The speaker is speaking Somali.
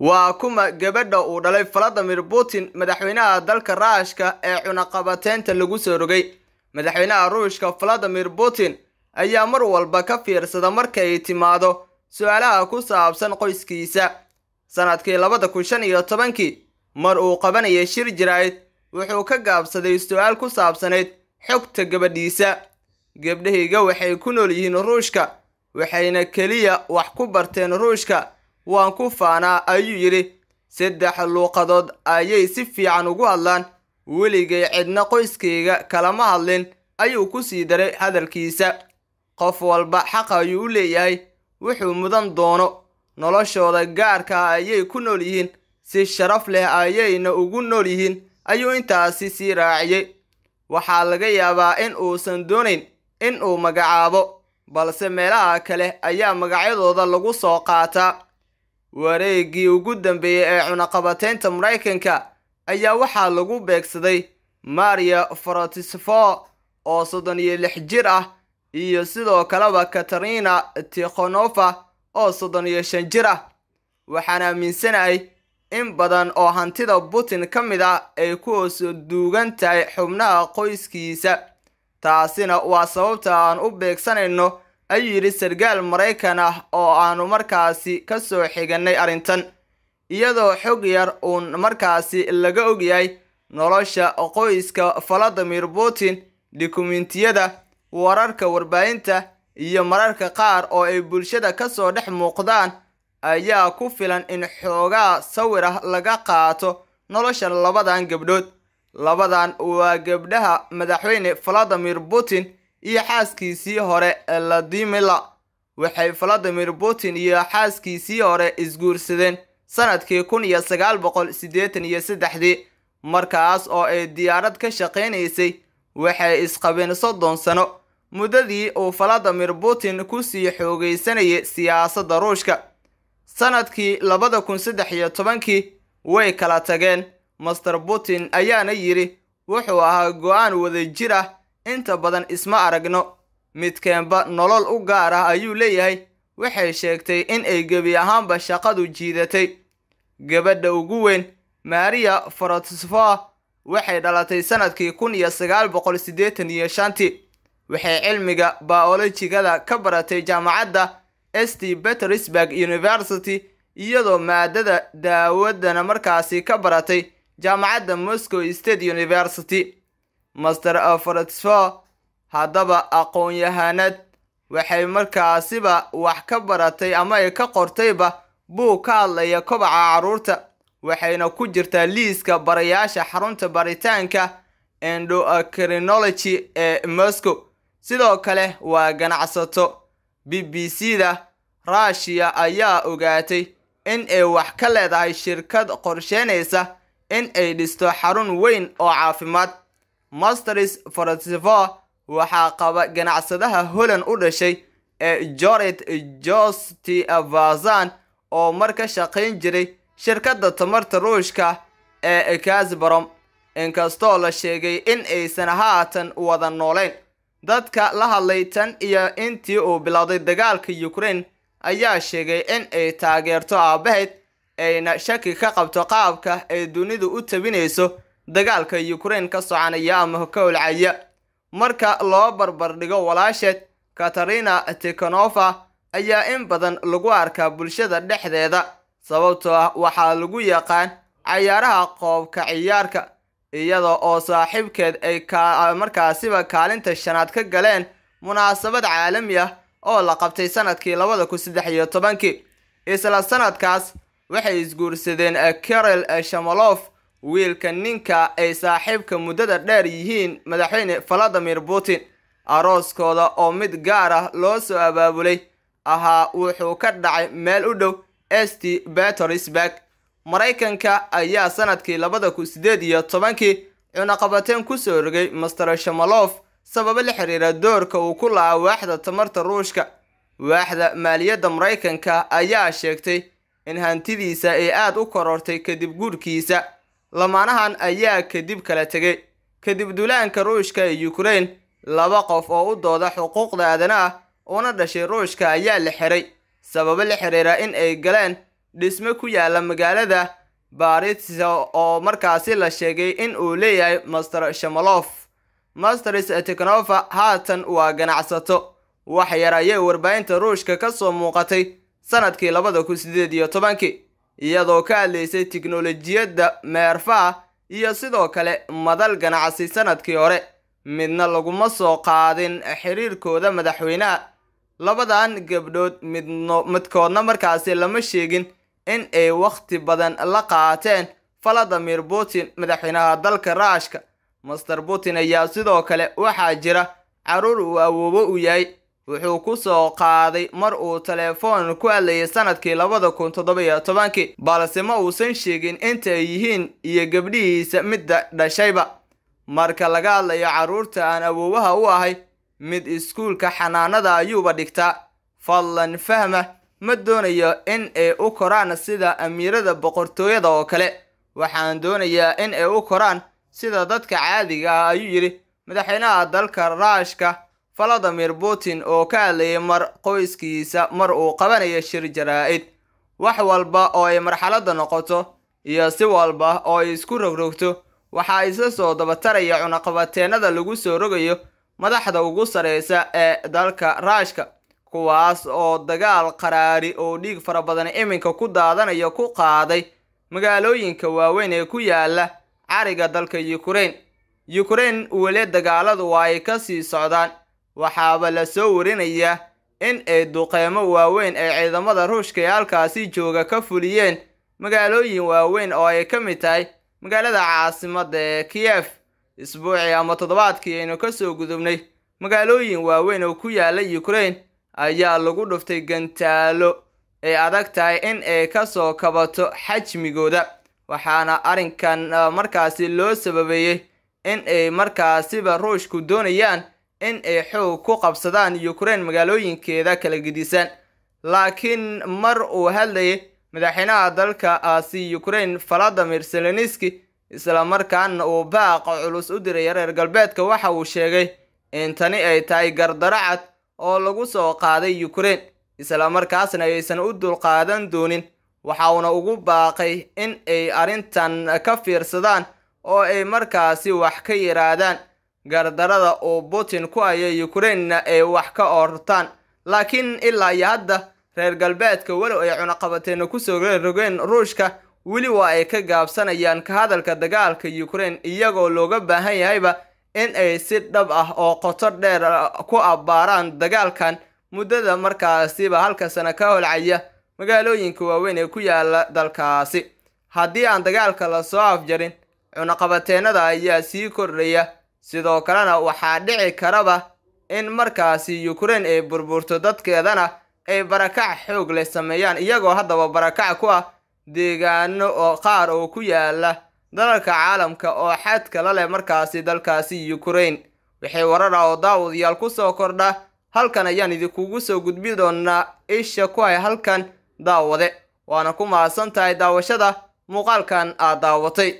waa kuma gabadha uu dhalay valadimir putin madaxweynaha dalka raashka ee cunaqabateynta lagu soo rogay. Madaxweynaha ruushka valadimir putin ayaa mar walba ka fiirsada markay timaado su'aalaha ku saabsan qoyskiisa. Sanadkii labada kun shan iyo tobankii mar uu qabanayay shir jiraa'id wuxuu ka gaabsaday su'aal ku saabsanayd xogta gabadhiisa. Gabdhahayga waxay ku nool yihiin ruushka waxayna keliya wax ku barteen ruushka waan ku faanaa ayuu yidhi. Saddex luuqadood ayay si fiican ugu hadlaan. Weligay cidna qoyskayga kalama hadlin ayuu ku sii daray hadalkiisa. Qof walba xaq ayuu u leeyahay. Wuxuu mudan doono. Noloshooda gaarka ayay ku nool yihiin. Si sharaf leh ayayna ugu nool yihiin ayuu intaasi sii raaciyey. Waxaa laga yaabaa in uusan doonayn in uu magacaabo balse meelaha kale ayaa magacyadooda lagu soo qaataa wareeggii ugu dambeeyey ee cunaqabateynta maraykanka ayaa waxaa lagu beegsaday maria frotisfor oo soddon iyo lix jir ah iyo sidoo kaleba katarina tikhonofa oo soddon iyo shan jir ah. Waxaan aaminsanahay in badan oo hantida putin ka mid ah ay ku hoos duugan tahay xubnaha qoyskiisa. Taasina waa sababta aan u beegsanayno ayuu yidhi sarkaal maraykan ah oo aanu markaasi ka soo xigannay arrintan iyadoo xog yar uun markaasi laga ogyahay nolosha qoyska valadimir putin dukumentiyada wararka warbaahinta iyo mararka qaar oo ay bulshada ka soo dhex muuqdaan ayaa ku filan in xoogaa sawir ah laga qaato nolosha labadan gabdhood. Labadan waa gabdhaha madaxweyne valadimir putin iyo xaaskiisii hore ladimila waxay valadimir putin iyo xaaskiisii hore isguursadeen sannadkii kun iyo sagaal boqol siddeetan iyo saddexdii. Markaas oo ay diyaarad ka shaqaynaysay waxay isqabeen soddon sano muddadii uu valadimir putin ku sii xoogaysanayay siyaasadda ruushka. Sanadkii labada kun saddex iyo tobankii way kala tageen. Master putin ayaana yidhi wuxuu ahaa go'aan wadajir ah inta badan isma aragno midkeenba nolol u gaar ah ayuu leeyahay. Waxay sheegtay in ay gebi ahaanba shaqadu jiidatay. Gabadha ugu weyn maria frotisfor waxay dhalatay sannadkii kun iyo sagaal boqol siddeetan iyo shantii waxay cilmiga baolojigada ka baratay jaamacadda st petersburg university iyadoo maadada daawadana markaasi ka baratay jaamacadda moscow state university master frotisfor haddaba aqoon-yahanad waxay markaasiba wax ka baratay ama ay ka qortayba buu ka hadlaya kobaca carruurta. Waxayna ku jirtaa liiska barayaasha xarunta baritaanka endocrinology ee moscow. Sidoo kale waa ganacsato. B b c da ruushiya ayaa ogaatay in ay wax ka leedahay shirkad qorsheynaysa in ay dhisto xarun weyn oo caafimaad masters frotisfor waxaa qaba ganacsadaha holland u dhashay ee joret josti vazan oo mar ka shaqayn jiray shirkadda tamarta ruushka ee kasbarom inkastoo la sheegay in aysan haatan wada noolayn dadka la hadlay tan iyo intii uu bilowday dagaalka ukraine ayaa sheegay in ay taageerto aabbahayd ayna shaki ka qabto qaabka ay dunidu u tabinayso dagaalka ukraine ka soconaya ama ka marka loo barbardhigo walaasheed katarina tikhonofa ayaa in badan lagu arkaa bulshada dhexdeeda sababtoo ah waxaa lagu yaqaan cayaaraha qoobka ciyaarka iyada oo saaxiibkeed ay markaasiba kaalinta shanaad ka galeen munaasabad caalami ah oo la qabtay sannadkii labada kun saddex iyo tobankii. Isla sanadkaas waxay isguursadeen karel shamolof wiilka ninka ay saaxiibka muddada dheer yihiin madaxweyne valadimir putin. Arooskooda oo mid gaar ah loo soo abaabulay ahaa wuxuu ka dhacay meel u dhow st petersburg. Maraykanka ayaa sannadkii labada kun siddeed iyo tobankii cunaqabateen ku soo rogay master shamolof sababo la xiriira doorka uu ku lahaa waaxda tamarta ruushka. Waaxda maaliyadda maraykanka ayaa sheegtay in hantidiisa ay aad u korortay kadib guurkiisa lamaanahan ayaa kadib kala tegay. Kadib duulaanka ruushka ee ukraine laba qof oo u dooda xuquuqda aadanaha una dhashay ruushka ayaa la xiray. Sababo la xiriira in ay galeen dhisme ku yaalla magaalada baritsa oo markaasi la sheegay in uu leeyahay master shamalof masters teknova haatan waa ganacsato. Wax yar ayay warbaahinta ruushka ka soo muuqatay sannadkii labada kun sideed iyo tobankii iyadoo ka hadlaysay tiknolojiyadda meerfaha iyo sidoo kale madal ganacsi sannadkii hore. Midna laguma soo qaadin xiriirkooda madaxweynaha. Labadan gabdhood midno midkoodna markaasi lama sheegin in ay wakhti badan la qaateen valadimir putin madaxweynaha dalka raashka master putin ayaa sidoo kale waxaa jira carruur uu awoobo u yahay wuxuu ku soo qaaday mar uu telefoon ku hadlayay sannadkii labada kun toddoba-iyo tobankii balse ma uusan sheegin inta ay yihiin iyo gabdhihiisa midda dhashayba. Marka laga hadlayo carruurta aan awoowaha u ahay mid iskuulka xanaanada ayuuba dhigtaa. Fadlan fahma ma doonayo in ay u koraan sida amiirada boqortooyada oo kale. Waxaan doonayaa in ay u koraan sida dadka caadiga ah ayuu yidhi. Madaxweynaha dalka raashka valadimir putin oo ka hadlayay mar qoyskiisa mar uu qabanayo shir jaraa-id. Wax walba oo ay marxaladda noqoto iyo si walba oo ay isku rogrogto waxaa isa soo dabataraya cunaqabateenada lagu soo rogayo madaxda ugu sareysa ee dalka raashka kuwaas oo dagaal qaraari oo dhiig fara badan iminka ku daadanayo ku qaaday magaalooyinka waaweyn ee ku yaalla cariga dalka ukraine. Ukraine weli dagaaladu waa ay ka sii socdaan waxaaba la soo warinayaa in ay duqeymo waaweyn ay ciidamada ruushka ee halkaasi jooga ka fuliyeen magaalooyin waaweyn oo ay ka mid tahay magaalada caasimadda ee kiyef isbuucii ama toddobaadkii aynu ka soo gudubnay. Magaalooyin waaweyn oo ku yaalla ukraine ayaa lagu dhuftay gantaalo ay adag tahay in ay ka soo kabato xajmigooda waxaana arrinkan markaasi loo sababeeyey in ay markaasiba ruushku doonayaan in ay xoog ku qabsadaan ukraine magaalooyinkeeda kala gedisan. Laakiin mar uu hadlayay madaxweynaha dalkaasi ukraine valadimir seleniski islamarkaana uu baaqa culus u diray reer galbeedka waxa uu sheegay in tani ay tahay gardaro cad oo lagu soo qaaday ukraine islamarkaasna aysan u dulqaadan doonin. Waxauna ugu baaqay in ay arrintan ka fiirsadaan oo ay markaasi wax ka yidhaahdaan gardarada uu putin ku hayo ukrainena ay wax ka ortaan laakiin ilaa iyo hadda reer galbeedka walow ay cunaqabateena ku soo rogeen ruushka weli waa ay ka gaabsanayaan ka hadalka dagaalka ukraine iyagoo looga baahan yahayba in ay si dhab ah oo qoto dheer ku abbaaraan dagaalkan. Muddada markaasiba halka sano ka holcaya magaalooyinka waaweyn ee ku yaalla dalkaasi. Haddii aan dagaalka la soo afjarin cunaqabateenada ayaa sii kordhaya sidoo kalena waxaa dhici karaba in markaasi ukraine ay burburto dadkeedana ay barakac xoog leh sameeyaan iyagoo haddaba barakac ku ah deegaano oo qaar oo ku yaalla dalalka caalamka oo xadka la leh markaasi dalkaasi ukraine. Wixii warar ah oo daawadayaal ku soo kordha halkan ayaan idinkugu soo gudbi doonaa isha ku hay halkan daawade. Waana ku mahadsan tahay daawashada muuqaalkan aad daawatay